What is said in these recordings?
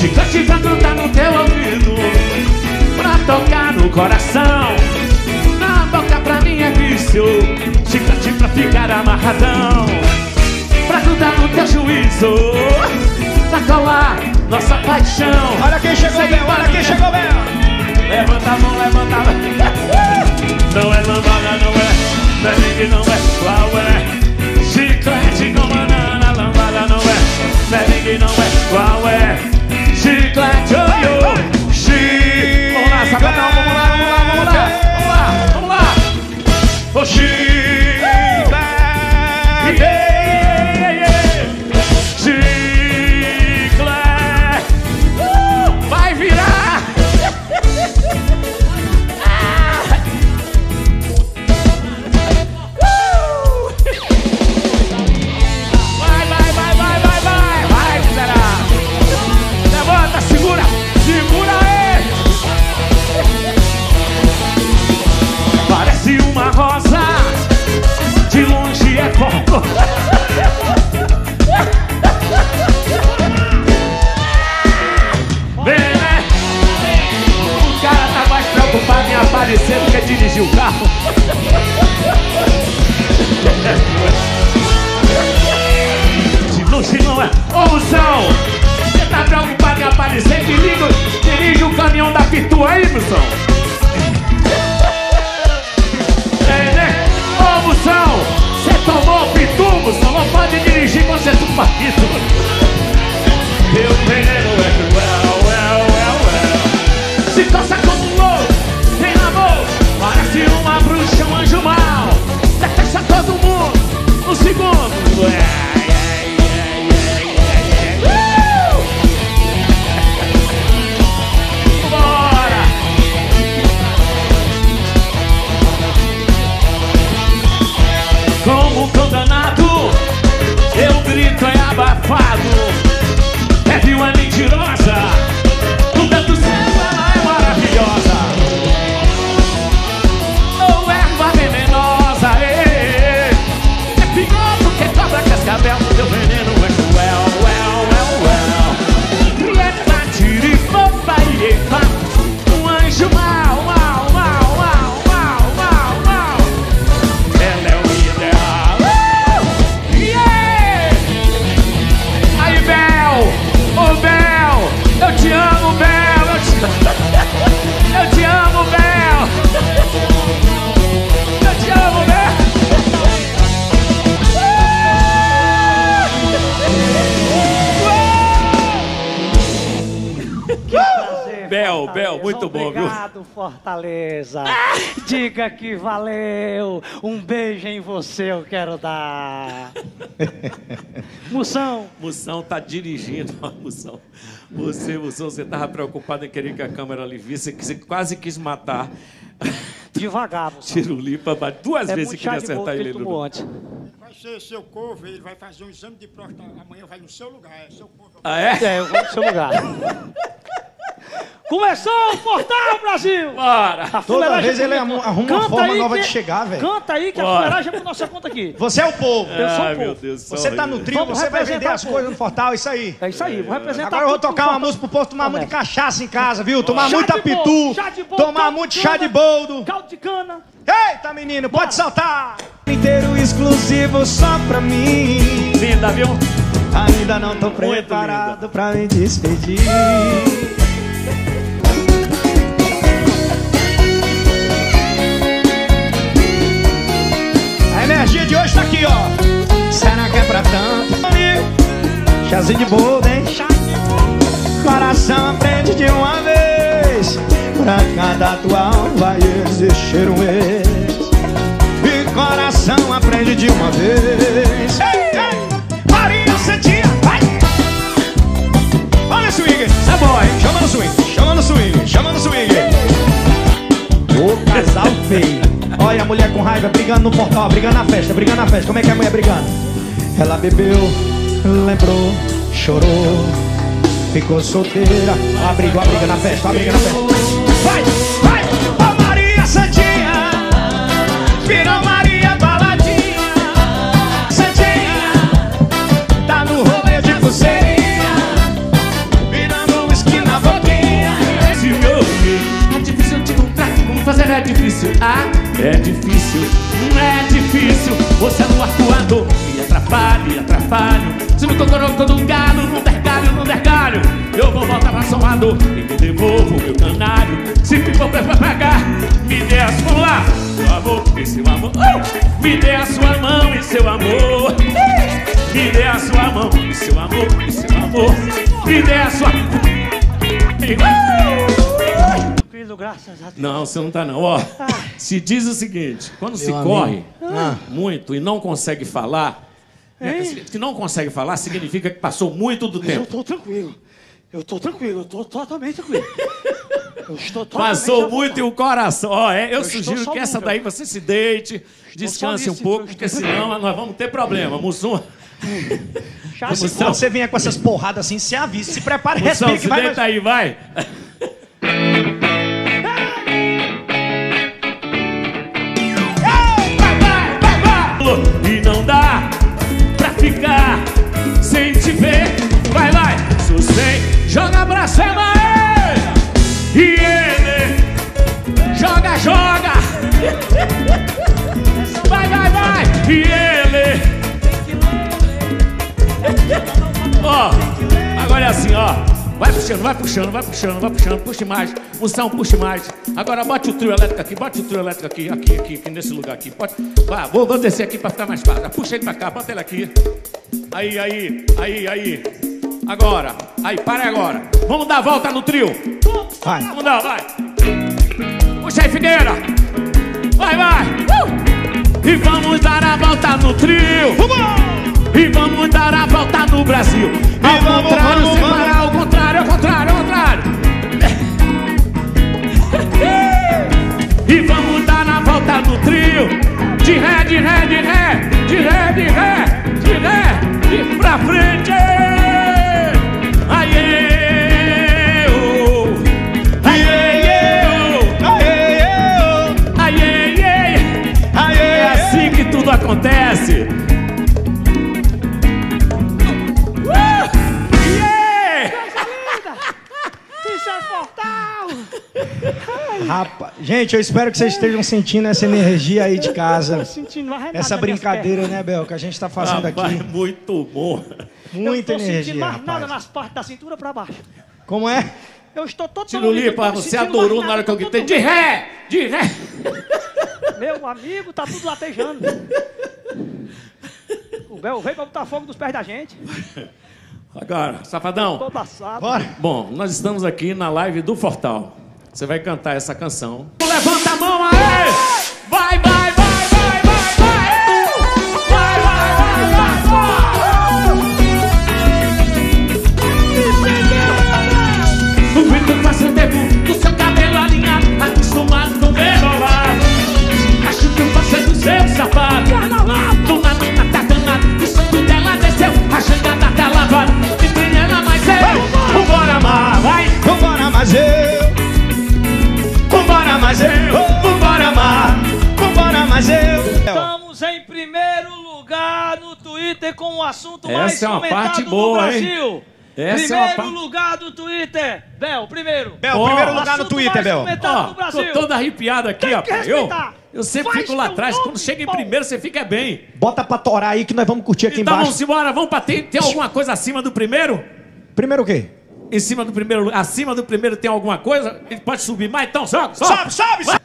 Chiclete pra grudar no teu ouvido Pra tocar no coração. Na boca pra mim é vício Chiclete pra ficar amarradão. Pra grudar no teu juízo Pra colar nossa paixão. Olha quem chegou, Bel, olha quem chegou, Bel. Levanta a mão, levanta a mão. Não é lambada, não é Não é não é qual é. Chiclete com banana Lambada não é Não é não é qual é Chiclete, oh, yo Chi Vamos lá, sapatão, vamos lá, vamos lá, vamos lá. Vamos lá, vamos lá. Ô, Chiclete Fortaleza. Diga que valeu. Um beijo em você eu quero dar. Moção, Moção tá dirigindo a Moção. Você, Moção, você tava preocupado em querer que a câmera ali visse, que você quase quis matar devagar, Moção. Tirulipa, mas duas É vezes muito queria acertar que ele ele no... tomou antes. Vai ser seu couve, ele vai fazer um exame de próstata. Amanhã vai no seu lugar, é seu couve. Ah, é? É, eu vou no seu lugar. Começou o Portal Brasil! Bora! A Toda vez ele comigo. arruma uma Canta forma aí nova que- de chegar, velho. Canta aí que a Bora. fuleiragem é por nossa conta aqui. Você é o povo. Eu sou Ai, o meu povo. Deus, Você tá no trio, Vamos você vai vender as coisas no Fortal, isso aí. É isso aí, vou representar Agora eu vou tocar uma música pro povo tomar Começa. muita cachaça em casa, viu? Tomar Chá muita pitu, tomar muito chá de boldo. Caldo de cana. Eita, menino, pode saltar. Inteiro exclusivo só pra mim. Linda, viu? Ainda não tô Muito preparado pra me despedir. A energia de hoje tá aqui, ó. Será que é pra tanto? Chazinho de boldo, hein? Coração aprende de uma vez. Pra cada atual vai existir um ex. E coração aprende de uma vez. Ei, ei, Maria Santinha, vai! Olha o swing, é hein? Chama no swing, chama no swing, chama no swing. E a mulher com raiva, brigando no portal, brigando na festa, brigando na festa. Como é que é a mulher brigando? Ela bebeu, lembrou, chorou, ficou solteira. Abrigou a briga na festa, a briga na festa. Vai, vai, ó Maria Santinha, virou Maria Baladinha. Santinha, tá no rolê de você. É difícil, ah é difícil, não é difícil. Você é no arcoador, me atrapalha, me atrapalho. Se me colocou num galho, num dergalho, num dergalho, eu vou voltar pra Salvador e me devolvo meu canário. Se ficou pra pagar, me dê a sua, seu amor e seu amor. Uh! Me dê a sua mão e seu amor. Me dê a sua mão e seu amor e seu amor. Me dê a sua. Uh! Graças a Deus. Não, você não tá não. Ó, se diz o seguinte, quando se amigo. corre Ah. muito e não consegue falar, né, se não consegue falar, significa que passou muito do Eu tempo. tô tranquilo. Eu tô tranquilo, eu tô totalmente tranquilo. Eu estou totalmente Passou muito e o coração. Ó, é, eu, Eu sugiro que essa daí você se deite, descanse um pouco, eu porque senão nós vamos ter problema. Mussum, Já Se você vier com essas porradas assim, se avisa, se prepare, Mussum, respira que se vai. deita aí, vai. Vai, ficar sem te ver. Vai, vai, sustém, joga pra cima. ei. E ele joga, joga. Vai puxando, vai puxando, vai puxando, vai puxando, puxe mais. Moção, puxe mais. Agora bote o trio elétrico aqui, bote o trio elétrico aqui, aqui, aqui, aqui nesse lugar aqui. Pode, vai, vou, vou descer aqui pra ficar mais fácil. Puxa ele pra cá, bota ele aqui. Aí, aí, aí, aí. Agora, aí, para agora. Vamos dar a volta no trio. Vai. Vamos dar, vai. Puxa aí, Figueira. Vai, vai. Uh! E vamos dar a volta no trio. E vamos dar a volta no Brasil. Ao vamos, contrário, vamos, separar, ao contrário, ao contrário, ao contrário. E vamos dar a volta no trio. De ré, de ré, de ré, de ré, de ré, de ré, e pra frente. Gente, eu espero que vocês estejam sentindo essa energia aí de casa. Sentindo mais nada Essa brincadeira, né, Bel, que a gente tá fazendo Rapaz, aqui. muito bom. Muita eu não tô energia, sentindo mais nada rapaz. nas partes da cintura pra baixo. Como é? Eu estou totalmente... Tirulipa, tô você adorou na hora que eu nada, gritei tô de ré, de ré. todo- Meu amigo, tá tudo latejando. O Bel veio pra botar fogo nos pés da gente. Agora, safadão. Todo assado. Bora. Bom, nós estamos aqui na live do Fortal. Você vai cantar essa canção. Levanta a mão aí! Vai, vai, boa, hein? Brasil. Essa é uma primeiro pa- lugar do Twitter. Bel, primeiro. Bel, Ó, primeiro lugar no Twitter, Bel. Ó, no Brasil. tô todo arrepiado aqui, Tem que rapaz. Eu, eu sempre Faz fico lá atrás. Quando chega em pô. primeiro, você fica bem. Bota pra torar aí que nós vamos curtir aqui Então vamos embaixo. embora, vamos pra tem, tem alguma coisa acima do primeiro? Primeiro o quê? Em cima do primeiro, acima do primeiro tem alguma coisa? Ele pode subir mais, então sobe, sobe. sobe, sobe!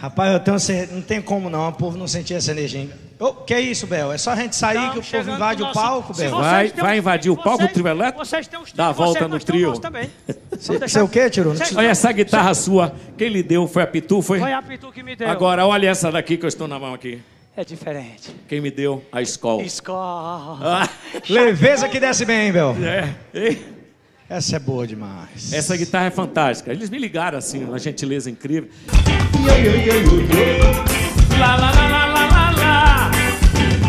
Rapaz, eu tenho certeza, não tem como não, o povo não sentir essa energia. Ô, que é isso, Bel? É só a gente sair Estamos que o povo invade no o nosso- palco, Bel. Vai- vai um- invadir o palco, vocês- o trio elétrico? Vocês têm os Dá a volta vocês no trio. também. Você deixar- o quê, Tiro? Vocês- Olha essa guitarra sua. Quem lhe deu foi a Pitu, foi? Foi a Pitu que me deu. Agora, olha essa daqui que eu estou na mão aqui. É diferente. Quem me deu? A escola. Escola. Ah, Leveza que desce bem, hein, Bel. é. Ei, Essa é boa demais. Essa guitarra é fantástica. Eles me ligaram assim, uma gentileza incrível. Lá, lá, lá, lá.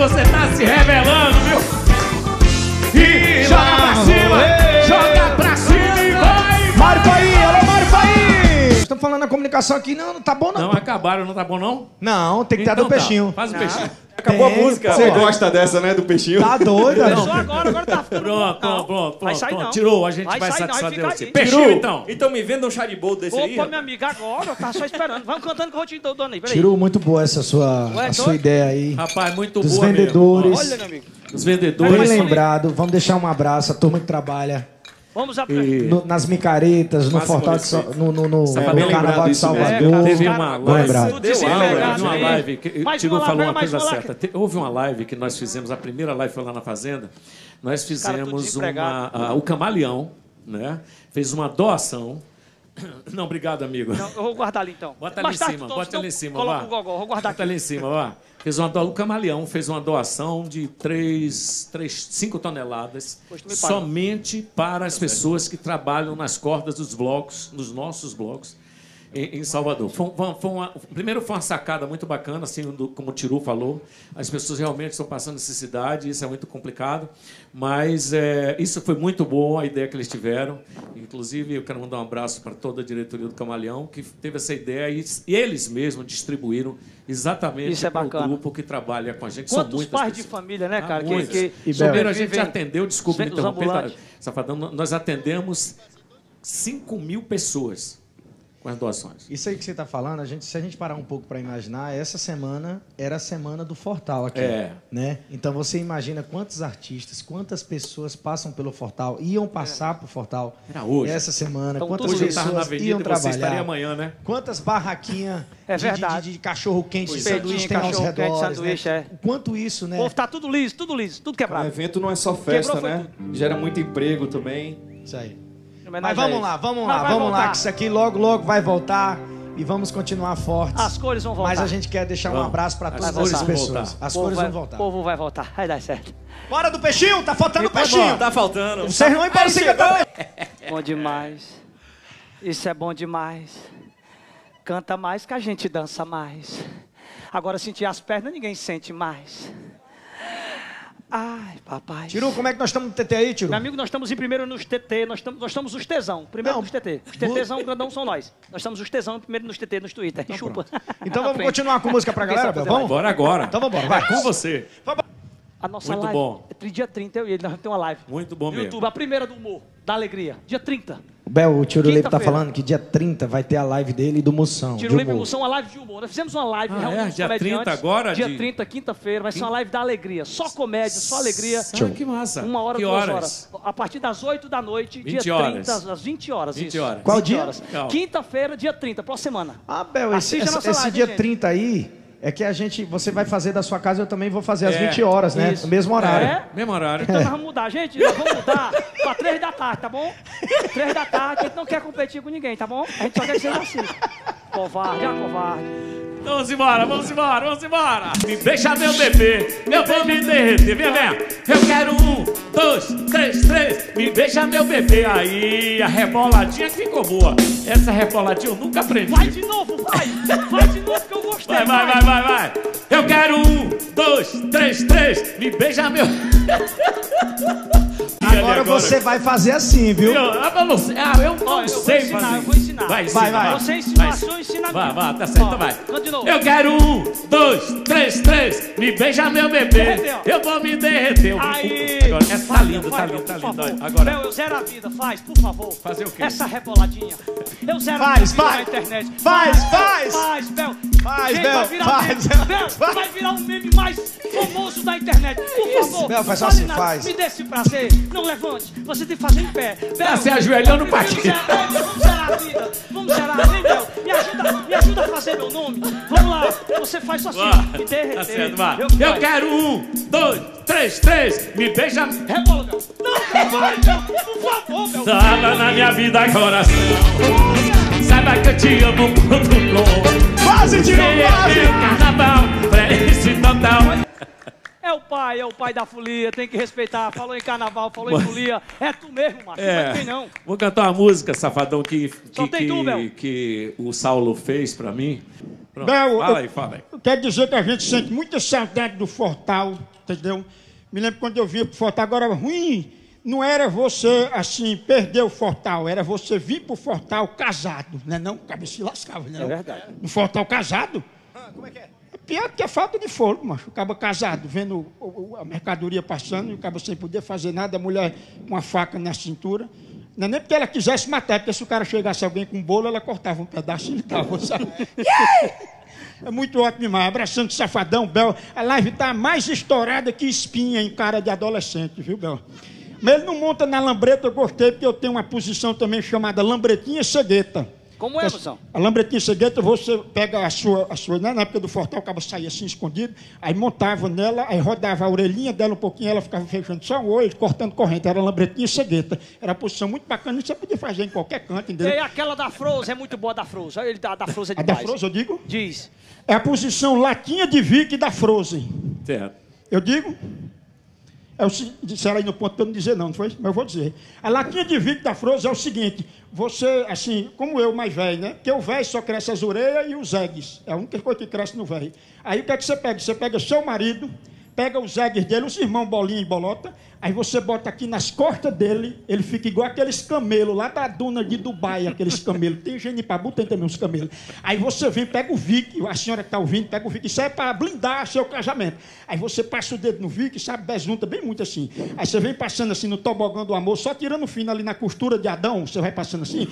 você tá se revelando, viu? E pra Estamos falando na comunicação aqui, não, não tá bom não. Não acabaram, não tá bom não? Não, tem que ter a do Então tá, peixinho. Faz o peixinho. Acabou a Tem, música. pô. Você gosta dessa, né, do peixinho? Tá doido, Não, não. só agora, agora tá ficando Pronto, pronto, pronto, vai sair pronto. não. Tirou, a gente vai, sair não, satisfazer você. aqui. Peixinho, então. Então me venda um charibol desse aí. Opa, minha amiga, agora, eu tava só esperando. Vamos cantando que eu vou te aí, peraí. Tirou muito boa essa sua, Ué, a sua ideia aí. Rapaz, muito Dos boa vendedores. Olha, meu amigo. mesmo. Os Bem vendedores. lembrado, vamos deixar um abraço à turma que trabalha Vamos a... E no- nas micaretas, no Fortal de Sa- no, no, no- Tá no Carnaval de mesmo. Salvador. Teve uma live. Deu aula, uma live lá, falou uma coisa certa. Houve uma live que nós fizemos, a primeira live foi lá na Fazenda. Nós fizemos uma. o Camaleão, né? Fez uma doação. Não, obrigado, amigo. Não, eu vou guardar ali então. Bota ali em cima, então, bota então, ali em cima, Coloca o gogó, vou guardar Bota ali em cima, ó. Fez uma do... O Camaleão fez uma doação de 3, 3, 5 toneladas somente para as pessoas que trabalham nas cordas dos blocos, nos nossos blocos, em, em Salvador. Foi, foi, uma, primeiro foi uma sacada muito bacana, assim, do- como o Tiru falou. As pessoas realmente estão passando necessidade, isso é muito complicado. Mas é, isso foi muito bom, a ideia que eles tiveram. Inclusive, eu quero mandar um abraço para toda a diretoria do Camaleão, que teve essa ideia e, e eles mesmos distribuíram exatamente Isso é para o bacana. grupo que trabalha com a gente. São Quantos pais de pessoas. família, né, Ah, cara? que, muitas. que E, Primeiro, a gente atendeu, desculpe os interromper, tá. Safadão, nós atendemos 5 mil pessoas com as doações. Isso aí que você está falando, a gente, se a gente parar um pouco para imaginar, essa semana era a semana do Fortal aqui. É. Né? Então você imagina quantos artistas, quantas pessoas passam pelo Fortal, iam passar para o Fortal Era hoje. essa semana, Então, quantas Hoje estava na pessoas avenida iam e você estaria trabalhar. amanhã, né? Quantas barraquinhas É de- de, de, de cachorro quente, de Espetinho, sanduíche tem aos redores, sanduíche, né? é. O Quanto isso, né? O povo tá tudo liso, tudo liso, tudo O quebrado. evento não é só festa, Quebrou, né? Gera muito emprego também. Isso aí. Mas a vamos lá, vamos Mas lá, vamos lá, voltar. que isso aqui logo, logo vai voltar e vamos continuar fortes. As cores vão voltar. Mas a gente quer deixar um Vamos. abraço para As todas vão pessoas. As O cores vai- vão voltar. O povo vai voltar, vai dar certo. Bora do peixinho, tá faltando Tá peixinho. Tá faltando. Vocês não embora sem cantar. Bom demais. Isso é bom demais. Canta mais que a gente dança mais. Agora sentir as pernas ninguém sente mais. Ai, papai. Tiru, como é que nós estamos no TT aí, Tiru? Meu amigo, nós estamos em primeiro nos TT, nós estamos, nós estamos os tesão. Primeiro Não, nos TT. Os TTzão grandão são nós. Nós estamos os tesão primeiro nos TT, nos Twitter. Chupa. Então vamos continuar com música pra galera, Vamos? Bora agora. Então vambora, vai. Com você. A nossa Muito live. bom. É dia 30, eu e ele, nós vamos ter uma live. Muito bom No mesmo. YouTube, a primeira do humor, da alegria. Dia 30. Bel, o Tiro Leite tá falando que dia 30 vai ter a live dele e do Moção. Livre humor. Emoção, uma live de humor. Nós fizemos uma live, Ah, reunimos é? Dia comediantes. 30 agora Dia de- 30, quinta-feira, vai ser uma live da alegria. Só comédia, só alegria. Ah, que massa. Uma hora, que duas horas? horas. A partir das 8 da noite, 20 dia horas. 30, às 20 horas. 20 isso. horas. Qual 20 dia? Quinta-feira, dia 30, próxima semana. Ah, Bel, esse, a esse, nossa esse live, dia gente. 30 aí é que a gente, você vai fazer da sua casa, eu também vou fazer às É, 20 horas, né? isso. No mesmo horário. É? Mesmo horário. Então nós vamos mudar, gente. Nós vamos mudar pra 3 da tarde, tá bom? 3 da tarde, a gente não quer competir com ninguém, tá bom? A gente só quer que assistam. Covarde, ah, covarde. Então Vamos embora, vamos embora, vamos embora. Me deixa meu bebê, eu vou me derreter. Vem, vem. Eu quero um, dois, três, três. Me deixa meu bebê. Aí, a reboladinha que ficou boa. Essa reboladinha eu nunca aprendi. Vai de novo, vai! Vai de novo que eu gostei. Vai, vai, vai, vai, vai. Eu quero um, dois, três, três. Me beija meu. Ali Agora você vai fazer assim, viu? Eu, ah, eu não sei, ah, eu não eu vou sei ensinar, fazer. eu vou ensinar. Vai, ensina, Vai, vai. Você ensina Vai, a sua, ensina Vai, vai, tá certo, Ó, vai. novo. Eu quero um, dois, três, três. Me beija meu bebê. Derreteu. Eu vou me derreter. Aí! Agora, essa tá vai, tá meu, linda, tá por linda. favor. Agora, Bel, eu zero a vida, faz, por favor. Fazer o quê? Essa reboladinha. Eu zero Faz, a vida faz. na internet. Faz, faz. Faz, Bel. Faz, Bel, vai virar faz. Meme. Bel, vai virar o meme mais famoso da internet. Por favor. Bel, faz só assim, faz. Me dê esse prazer. Não levante. Você tem que fazer em pé. Bel, Tá se ajoelhando pra vamos quê? zerar- Vamos zerar a vida. Vamos zerar. Vem, Bel. Me ajuda, me ajuda a fazer meu nome. Vamos lá. Você faz só assim. Me derreter. Tá certo, vai. Eu, Eu vai. quero um, dois, três, três. Me beija. Rebola, Bel. Não, não vai, Bel. Por favor, Bel. Saiba na minha vida coração. Saiba que eu te amo ponto com. Quase, Tiro, Você é quase. meu carnaval, feliz total. É É o pai, é o pai da folia, tem que respeitar. Falou em carnaval, falou em folia. É tu mesmo, macho. Não é quem não. Vou cantar uma música, safadão, que, que, Só tem que, tu, que o Saulo fez pra mim. Pronto, Bel, fala aí, fala aí. Quer dizer que a gente sente muita saudade do Fortal, entendeu? Me lembro quando eu vinha pro Fortal, agora ruim. Não era você, assim, perder o Fortal, era você vir pro Fortal casado, né? Não, cabeça se lascava, né? É verdade. No Fortal casado. como é que é? É pior que a falta de fôlego, macho. O cabo casado, vendo a mercadoria passando, e o cabo sem poder fazer nada, a mulher com a faca na cintura. Não é nem porque ela quisesse matar, porque se o cara chegasse alguém com bolo, ela cortava um pedaço e lhe dava, sabe? É muito ótimo demais. Abraçando o Safadão, Bel. A live tá mais estourada que espinha em cara de adolescente, viu, Bel? Mas ele não monta na lambreta, eu gostei, porque eu tenho uma posição também chamada lambretinha cegueta. Como é, moção? A lambretinha cegueta, você pega a sua, a sua né, na época do Fortal, o cabo saía assim escondido, aí montava nela, aí rodava a orelhinha dela um pouquinho, ela ficava fechando só o olho, cortando corrente. Era a lambretinha cegueta. Era uma posição muito bacana, isso você podia fazer em qualquer canto, entendeu? E aquela da Frozen é muito boa da Frozen. Ele da, da Frozen é A da demais. Frozen, eu digo, Diz. é a posição latinha de Vic da Frozen. Certo. Eu digo? É disseram aí no ponto para não dizer não, não foi? Mas eu vou dizer. A latinha de vidro da Frozen é o seguinte: você, assim, como eu, mais velho, né? Porque o velho só cresce as orelhas e os eggs. É a única coisa que cresce no velho. Aí o que é que você pega? Você pega seu marido, pega os eggs dele, os irmãos bolinha e bolota, aí você bota aqui nas costas dele, ele fica igual aqueles camelos lá da duna de Dubai, aqueles camelos. Tem Genipabu, tem também uns camelos. Aí você vem, pega o Vic, a senhora que está ouvindo, pega o Vic, isso é para blindar seu casamento. Aí você passa o dedo no Vic, sabe, besunta bem muito assim. Aí você vem passando assim no tobogão do amor, só tirando o fino ali na costura de Adão, você vai passando assim.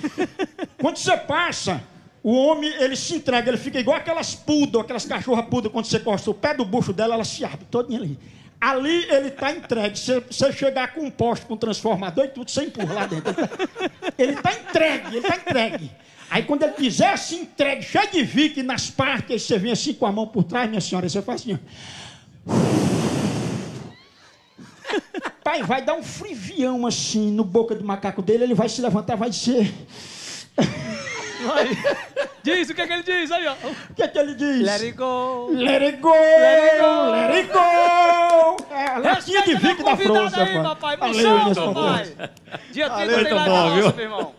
Quando você passa, o homem, ele se entrega, ele fica igual aquelas pudas, aquelas cachorras pudas, quando você corta o pé do bucho dela, ela se abre todinha ali. Ali ele está entregue. Se você chegar com um poste, com um transformador e tudo, você empurra lá dentro. Ele está entregue, ele está entregue. Aí quando ele quiser assim, entregue, cheio de vique nas partes, aí você vem assim com a mão por trás, minha senhora, você faz assim, ó. Pai, vai dar um frivião assim no boca do macaco dele, ele vai se levantar, vai dizer. Diz, o que é que ele diz? Aí, ó. O que é que ele diz? Let it go. Let it go! Let it go! Let it go! É a latinha de Vic da convidado Frozen, aí, papai. Valeu, Moção, minhas papai. Dia 30 Muito tem live bom, nossa, viu? meu irmão.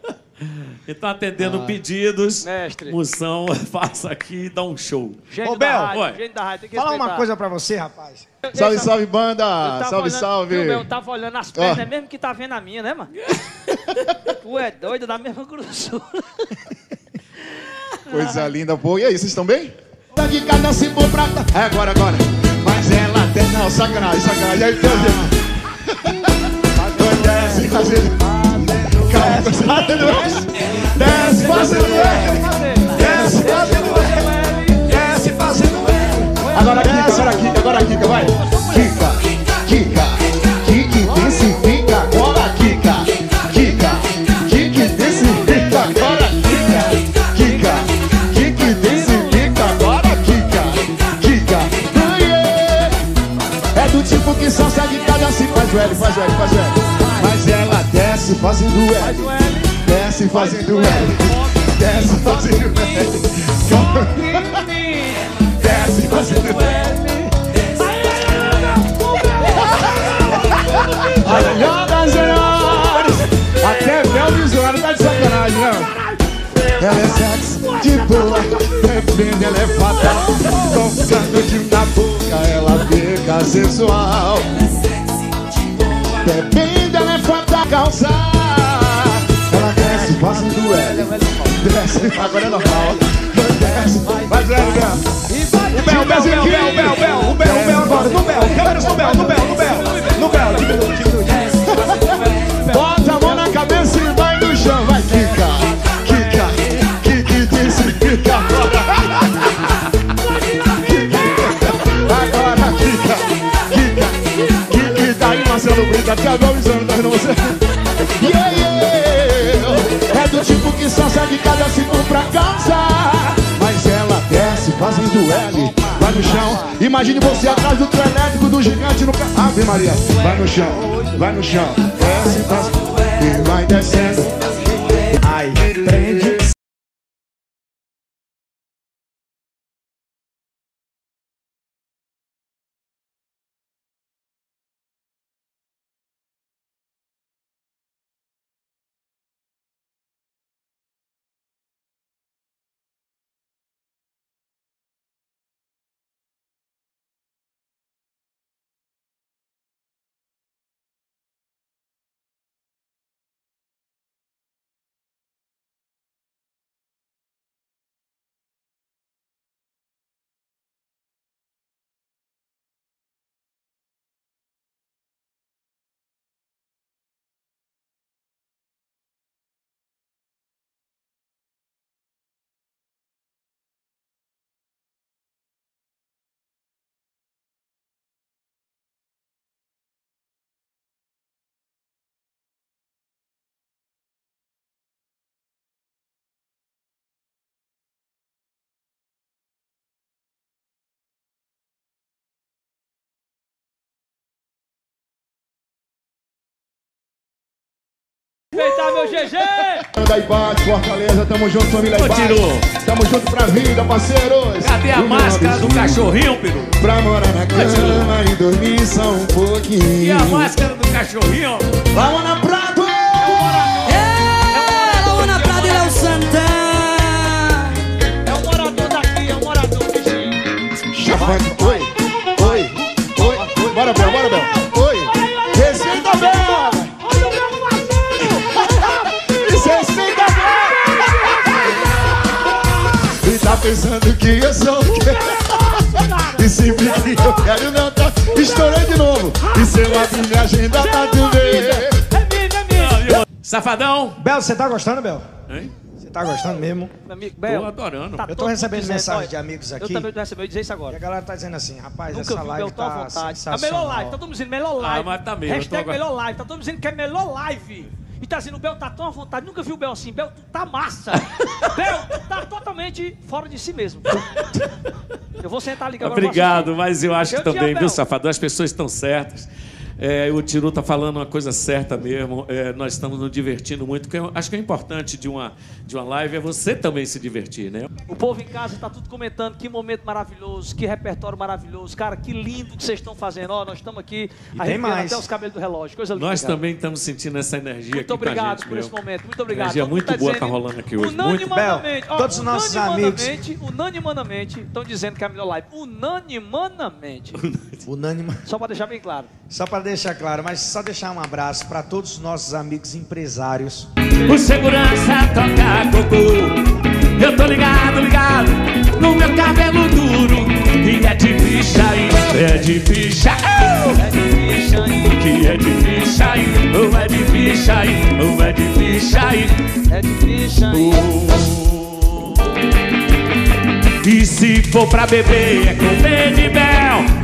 Ele tá atendendo pedidos. Mestre. Moção, faça aqui e dá um show. Gente Ô, da Bel, rádio, Oi. gente da rádio, tem que Falar uma coisa pra você, rapaz. Eu- Salve, eu- salve, banda! Salve, olhando- salve! Viu, eu tava olhando as pernas, é mesmo que tá vendo a minha, né, mano? tu é doido, da mesma grossura. Coisa linda, pô. E aí, vocês estão bem? Tá de cada for pra. É agora, agora. Mas ela tem. Não, sacanagem, sacanagem. Aí, teu Desce fazendo. Calma, fazendo Desce fazendo Desce fazendo Desce fazendo Agora Kika, agora Kika, agora Kika, vai. Desce fazendo L. Desce fazendo L. Desce fazendo L. Desce fazendo L. Senhoras e senhores, até Bel Visuário tá de sacanagem, não? Ela é sexy, de boa, depende, ela é fatal. Tocando de na boca, ela fica sensual. Depende, agora é normal. Vai, Zé, Bel. O Bel, o Belzinho, o Bel, o Bel, o Bel, o Bel, o Bel agora, no Bel, câmeras no Bel, no Bel, no Bel, no Bel. Bota a mão na cabeça e vai no chão, vai Kika, Kika, Kika, disse Kika. Agora Kika, Kika, Kika, daí Marcelo Brita, até agora fazendo L, vai no chão. Imagine você atrás do trio elétrico do gigante no carro. Ave Maria, vai no chão, vai no chão. Desce, desce, e vai descendo. Meu GG! Da Ibate, Fortaleza, tamo junto, família Ibate. Tamo junto pra vida, parceiros. Cadê a máscara do cachorrinho, peru? Pra morar na cama e dormir só um pouquinho. E a máscara do cachorrinho? Vamos na! É, Prado e Léo Santana. É o morador daqui, é o morador daqui. Chavante, oi, oi, oi, oi. Bora, Bel, bora, Bel. Pensando que eu sou o quê? E sempre que eu quero não tá Estourei de novo E se eu abrir minha agenda tá tudo bem Safadão? Bel, você tá gostando, Bel? Hein? Você tá gostando mesmo? Meu amigo, Tô Bel, adorando. tá Eu tô todo recebendo dizendo, mensagem olha, de amigos aqui. Eu também tô recebendo, eu dizer isso E a agora. galera tá dizendo assim, rapaz, Nunca essa vi live Bel tá vontade. A sensacional. melhor live, tá todo mundo dizendo melhor live. mas tá mesmo, Hashtag tô- melhor live, tá todo mundo dizendo que é melhor live. E tá dizendo, o Bel tá tão à vontade, nunca vi o Bel assim. Bel, tu tá massa. Bel, tu tá totalmente fora de si mesmo. Eu vou sentar que agora Obrigado, mas eu acho Eu que também, viu. Safadão? As pessoas estão certas. É, o Tiru tá falando uma coisa certa mesmo. É, nós estamos nos divertindo muito. porque eu acho que é importante de uma, de uma live é você também se divertir, né? O povo em casa está tudo comentando que momento maravilhoso, que repertório maravilhoso. Cara, que lindo que vocês estão fazendo. Ó, nós estamos aqui mais. até os cabelos do relógio. Coisa linda. Nós cara. também estamos sentindo essa energia Muito aqui com a obrigado gente, por meu. esse momento. Muito obrigado. Energia muito boa dizendo, tá rolando aqui hoje. Unanimanamente, ó, Todos os nossos unanimanamente, unanimanamente estão dizendo que é a melhor live. Unanimanamente. Unânime. Só para deixar bem claro. Só para deixar claro, mas só deixar um abraço para todos os nossos amigos empresários. O segurança toca cocô. Eu tô ligado, ligado no meu cabelo duro. E é de ficha aí, é de ficha. Oh! É difícil, hein? Que é de ficha aí, ou é de ficha aí, ou é de ficha aí. É difícil, hein? Oh. E se for pra beber é com B de Bel.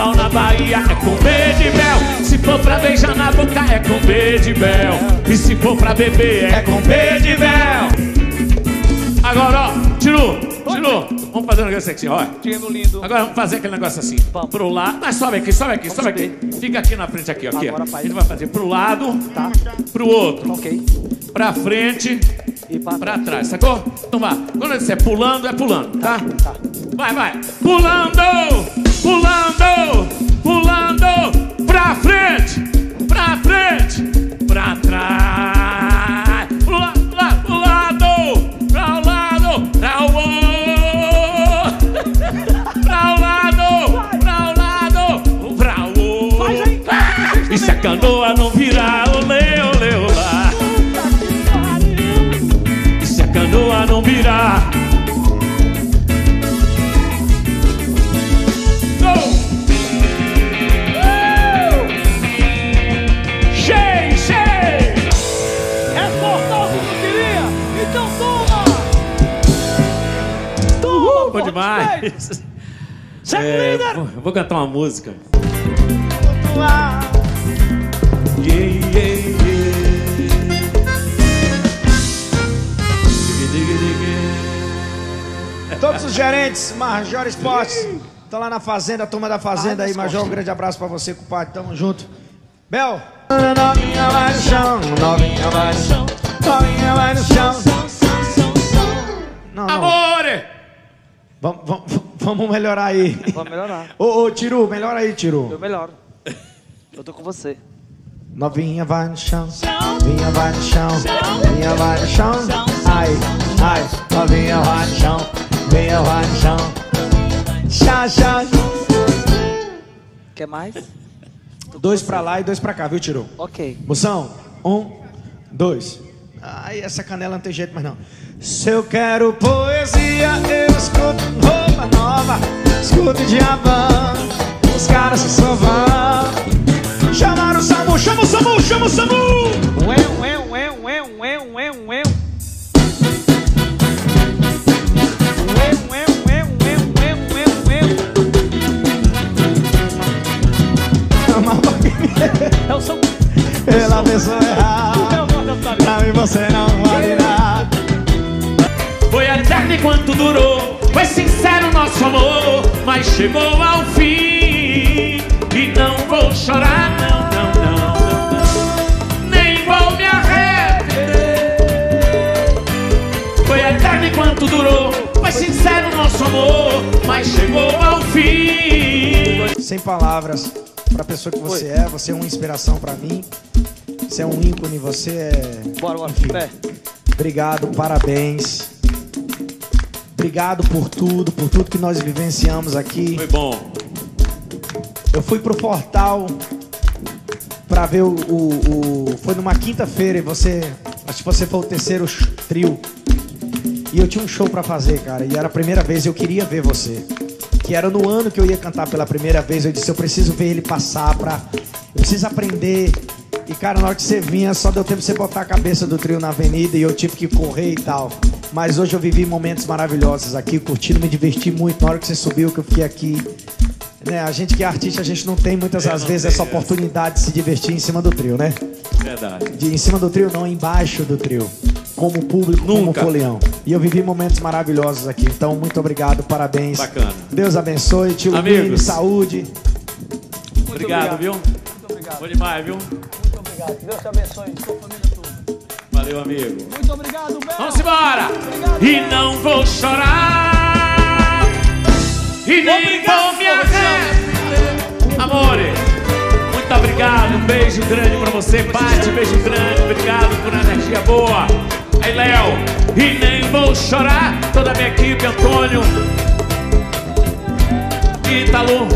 Carnaval na Bahia é com B de Bel. Se for pra beijar na boca é com B de Bel. E se for pra beber é com B de Bel. Agora, ó, Tiru, Tiru, vamos fazer um negócio aqui, ó. Diego lindo. Agora vamos fazer aquele negócio assim. Vamos. Pro lado. Mas sobe aqui, sobe aqui, sobe aqui. Fica aqui na frente, aqui, ó. Aqui. Agora, pai. A gente vai fazer pro lado, Tá. pro outro, Ok. pra frente, E pra pra trás, sacou? Então vá. Quando eu disser pulando, é pulando, tá? Tá. Vai, vai. Pulando, pulando, pulando, pra frente, pra frente, pra trás. Pro la- la- pro lado, pra o lado, pra o outro. Pra o lado, pra o lado, pra o outro. E se a canoa não virar, olê, olê, É, vou, eu vou cantar uma música. Yeah, yeah, yeah. Todos os gerentes, Major Esportes, estão lá na Fazenda, a turma da Fazenda aí. Major, um grande abraço pra você, compadre. Tamo junto. Bel. Novinha vai no chão, novinha vai no chão, novinha vai no chão. Não, não. Amore! Vamos, vamos, vamos melhorar aí. Vamos melhorar. Ô, ô, Tiru, melhora aí, Tiru. Eu melhoro. Eu tô com você. Novinha vai no chão, novinha vai no chão, novinha vai no chão. Ai, ai, novinha vai no chão, novinha vai no chão. Chá, chá. Quer mais? Dois pra lá e dois pra cá, viu, Tiru? Ok. Moção, um, dois. Ai, essa canela não tem jeito mais não. Se eu quero poesia, eu escuto escuto palavras pra pessoa que você é, você é uma inspiração pra mim. Você é um ícone, você é. Bora, bora. Enfim. Pé. Obrigado, parabéns. Obrigado por tudo, por tudo que nós vivenciamos aqui. Foi bom. Eu fui pro Fortal pra ver o. o- o- foi numa quinta-feira e você. Acho que você foi o terceiro trio. E eu tinha um show pra fazer, cara. E era a primeira vez, eu queria ver você. Que era no ano que eu ia cantar pela primeira vez. Eu disse, eu preciso ver ele passar pra. Eu preciso aprender. E, cara, na hora que você vinha, só deu tempo de você botar a cabeça do trio na avenida e eu tive que correr e tal. Mas hoje eu vivi momentos maravilhosos aqui, curtindo, me diverti muito. Na hora que você subiu, que eu fiquei aqui. Né, a gente que é artista, a gente não tem muitas Eu vezes essa. oportunidade de se divertir em cima do trio, né? Verdade. De, em cima do trio, não, embaixo do trio. Como público, Nunca. como folião. E eu vivi momentos maravilhosos aqui. Então, muito obrigado, parabéns. Bacana. Deus abençoe, tio Amigos. Saúde. Obrigado, viu? Muito obrigado. Bom demais, viu? Muito obrigado. Deus te abençoe, sua família toda. Valeu, amigo. Muito obrigado, Bel. Vamos embora! Obrigado, E Bel. não vou chorar E nem Obrigado, vou me arrepender Amore, muito obrigado Um beijo grande pra você um beijo grande Obrigado por energia boa Léo E nem vou chorar Toda minha equipe, Antônio Ítalo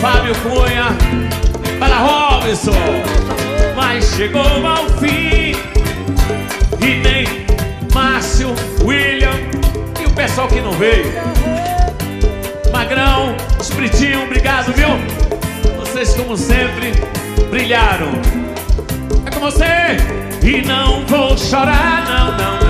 Fábio Cunha Para Robson Mas chegou ao fim e nem Márcio, William e o pessoal que não veio. Magrão, Espritinho, obrigado, viu? Vocês, como sempre, brilharam. É com você! E não vou chorar, não, não,